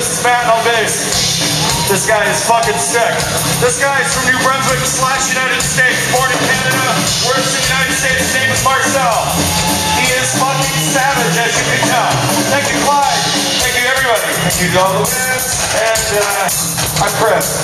This fanal beast. This guy is fucking sick. This guy is from New Brunswick slash United States, born in Canada, works in the United States. His name is Marcel. He is fucking savage, as you can tell. Thank you, Clyde. Thank you, everybody. Thank you winners. And uh, I'm Chris.